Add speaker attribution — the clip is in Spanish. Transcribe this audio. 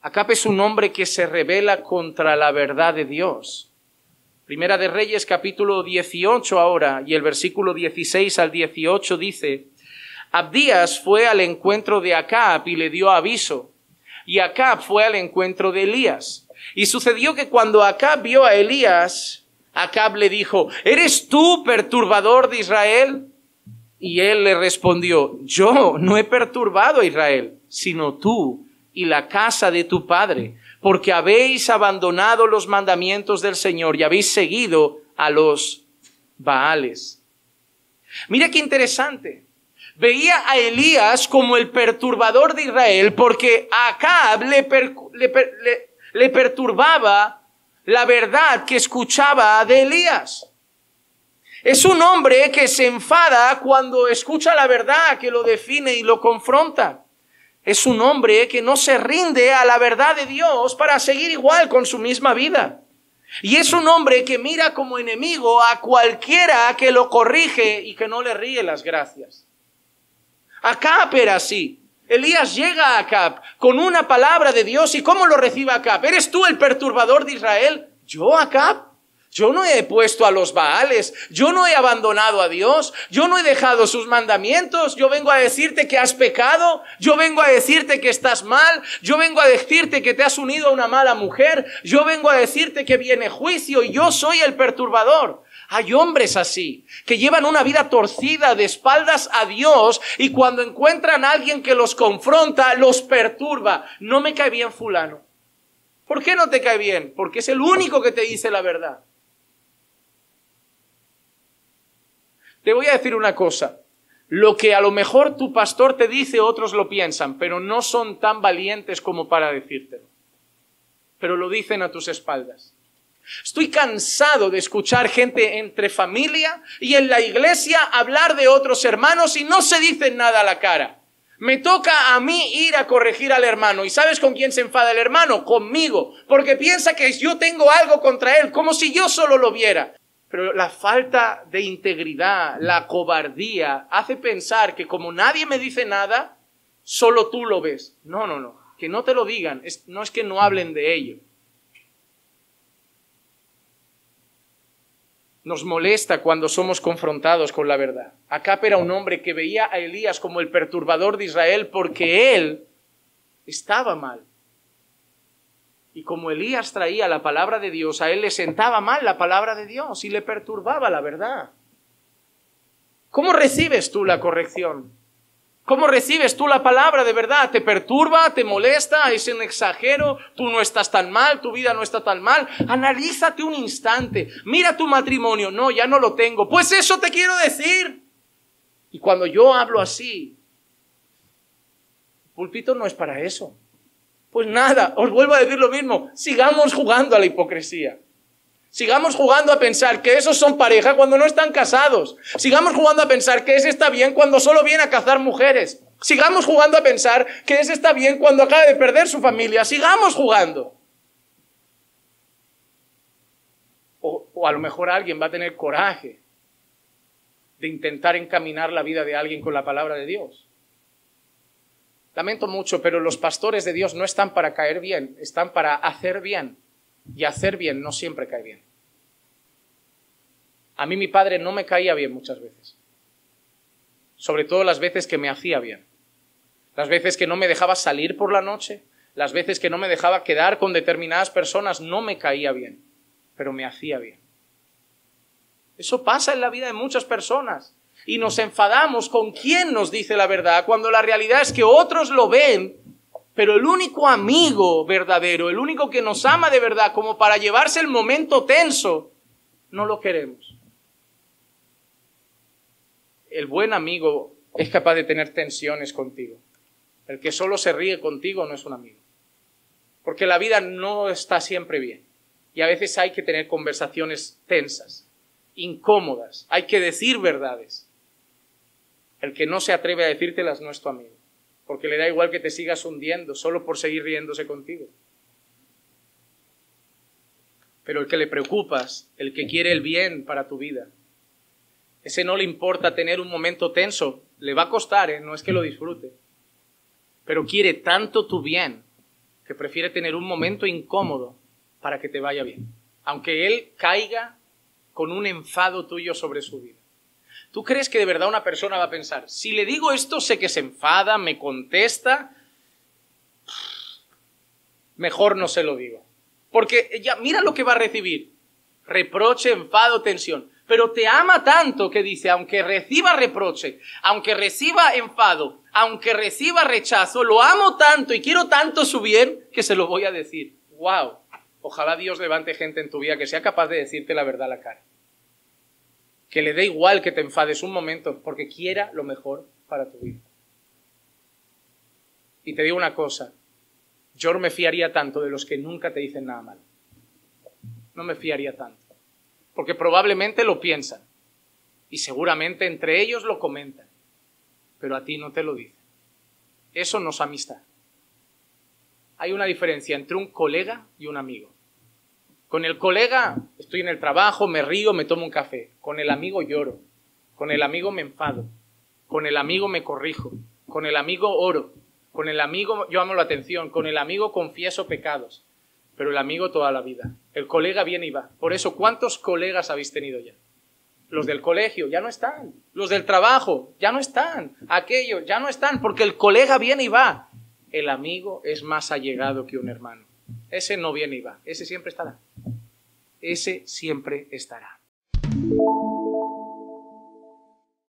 Speaker 1: Acap es un hombre que se revela contra la verdad de Dios. Primera de Reyes capítulo 18 ahora y el versículo 16 al 18 dice, Abdías fue al encuentro de Acab y le dio aviso, y Acab fue al encuentro de Elías. Y sucedió que cuando Acab vio a Elías, Acab le dijo, ¿eres tú perturbador de Israel? Y él le respondió, yo no he perturbado a Israel, sino tú y la casa de tu padre, porque habéis abandonado los mandamientos del Señor y habéis seguido a los Baales. Mira qué interesante. Veía a Elías como el perturbador de Israel porque a Acab le, le perturbaba la verdad que escuchaba de Elías. Es un hombre que se enfada cuando escucha la verdad que lo define y lo confronta. Es un hombre que no se rinde a la verdad de Dios para seguir igual con su misma vida. Y es un hombre que mira como enemigo a cualquiera que lo corrige y que no le ríe las gracias. Acab era así. Elías llega a Acab con una palabra de Dios y ¿cómo lo recibe Acab? ¿Eres tú el perturbador de Israel? ¿Yo Acab? Yo no he puesto a los Baales, yo no he abandonado a Dios, yo no he dejado sus mandamientos, yo vengo a decirte que has pecado, yo vengo a decirte que estás mal, yo vengo a decirte que te has unido a una mala mujer, yo vengo a decirte que viene juicio y yo soy el perturbador. Hay hombres así, que llevan una vida torcida de espaldas a Dios y cuando encuentran a alguien que los confronta, los perturba. No me cae bien fulano. ¿Por qué no te cae bien? Porque es el único que te dice la verdad. Te voy a decir una cosa. Lo que a lo mejor tu pastor te dice, otros lo piensan, pero no son tan valientes como para decírtelo. Pero lo dicen a tus espaldas. Estoy cansado de escuchar gente entre familia y en la iglesia hablar de otros hermanos y no se dicen nada a la cara. Me toca a mí ir a corregir al hermano. ¿Y sabes con quién se enfada el hermano? Conmigo. Porque piensa que yo tengo algo contra él, como si yo solo lo viera. Pero la falta de integridad, la cobardía, hace pensar que como nadie me dice nada, solo tú lo ves. No, no, no. Que no te lo digan. no es que no hablen de ello. Nos molesta cuando somos confrontados con la verdad. Acap era un hombre que veía a Elías como el perturbador de Israel porque él estaba mal. Y como Elías traía la palabra de Dios, a él le sentaba mal la palabra de Dios y le perturbaba la verdad. ¿Cómo recibes tú la corrección? ¿Cómo recibes tú la palabra de verdad? ¿Te perturba? ¿Te molesta? ¿Es un exagero? ¿Tú no estás tan mal? ¿Tu vida no está tan mal? Analízate un instante. Mira tu matrimonio. No, ya no lo tengo. Pues eso te quiero decir. Y cuando yo hablo así, púlpito no es para eso. Pues nada, os vuelvo a decir lo mismo, sigamos jugando a la hipocresía. Sigamos jugando a pensar que esos son pareja cuando no están casados. Sigamos jugando a pensar que ese está bien cuando solo viene a cazar mujeres. Sigamos jugando a pensar que ese está bien cuando acaba de perder su familia. Sigamos jugando. O, o a lo mejor alguien va a tener coraje de intentar encaminar la vida de alguien con la palabra de Dios. Lamento mucho, pero los pastores de Dios no están para caer bien, están para hacer bien. Y hacer bien no siempre cae bien. A mí mi padre no me caía bien muchas veces. Sobre todo las veces que me hacía bien. Las veces que no me dejaba salir por la noche, las veces que no me dejaba quedar con determinadas personas, no me caía bien, pero me hacía bien. Eso pasa en la vida de muchas personas y nos enfadamos con quién nos dice la verdad, cuando la realidad es que otros lo ven, pero el único amigo verdadero, el único que nos ama de verdad, como para llevarse el momento tenso, no lo queremos. El buen amigo es capaz de tener tensiones contigo. El que solo se ríe contigo no es un amigo. Porque la vida no está siempre bien. Y a veces hay que tener conversaciones tensas, incómodas. Hay que decir verdades. El que no se atreve a decírtelas no es tu amigo, porque le da igual que te sigas hundiendo solo por seguir riéndose contigo. Pero el que le preocupas, el que quiere el bien para tu vida, ese no le importa tener un momento tenso, le va a costar, ¿eh? no es que lo disfrute, pero quiere tanto tu bien que prefiere tener un momento incómodo para que te vaya bien, aunque él caiga con un enfado tuyo sobre su vida. ¿Tú crees que de verdad una persona va a pensar, si le digo esto sé que se enfada, me contesta, mejor no se lo digo? Porque ya mira lo que va a recibir, reproche, enfado, tensión pero te ama tanto que dice, aunque reciba reproche, aunque reciba enfado, aunque reciba rechazo, lo amo tanto y quiero tanto su bien que se lo voy a decir. ¡Wow! Ojalá Dios levante gente en tu vida que sea capaz de decirte la verdad a la cara. Que le dé igual que te enfades un momento porque quiera lo mejor para tu vida. Y te digo una cosa, yo no me fiaría tanto de los que nunca te dicen nada mal. No me fiaría tanto porque probablemente lo piensan y seguramente entre ellos lo comentan, pero a ti no te lo dicen. Eso no es amistad. Hay una diferencia entre un colega y un amigo. Con el colega estoy en el trabajo, me río, me tomo un café. Con el amigo lloro. Con el amigo me enfado. Con el amigo me corrijo. Con el amigo oro. Con el amigo yo amo la atención. Con el amigo confieso pecados pero el amigo toda la vida. El colega viene y va. Por eso, ¿cuántos colegas habéis tenido ya? Los del colegio ya no están. Los del trabajo ya no están. Aquellos ya no están porque el colega viene y va. El amigo es más allegado que un hermano. Ese no viene y va. Ese siempre estará. Ese siempre estará.